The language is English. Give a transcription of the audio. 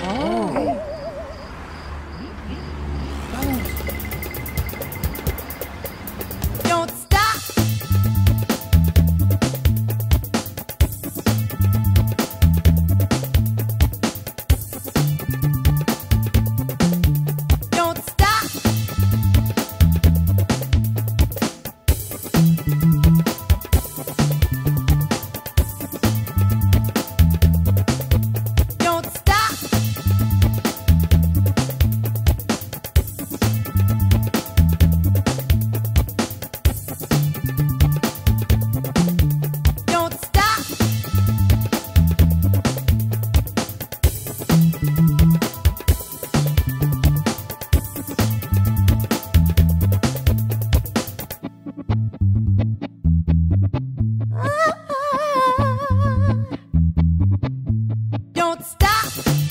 Don't Stop.